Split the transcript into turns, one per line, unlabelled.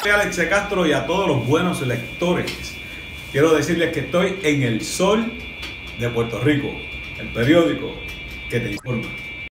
Soy Alex Castro y a todos los buenos lectores. Quiero decirles que estoy en el sol de Puerto Rico, el periódico que te informa.